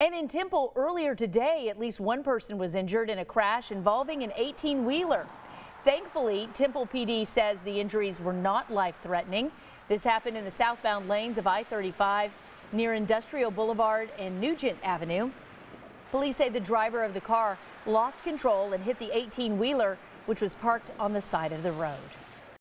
And in Temple earlier today, at least one person was injured in a crash involving an 18 wheeler. Thankfully, Temple PD says the injuries were not life threatening. This happened in the southbound lanes of I-35 near Industrial Boulevard and Nugent Avenue. Police say the driver of the car lost control and hit the 18 wheeler, which was parked on the side of the road.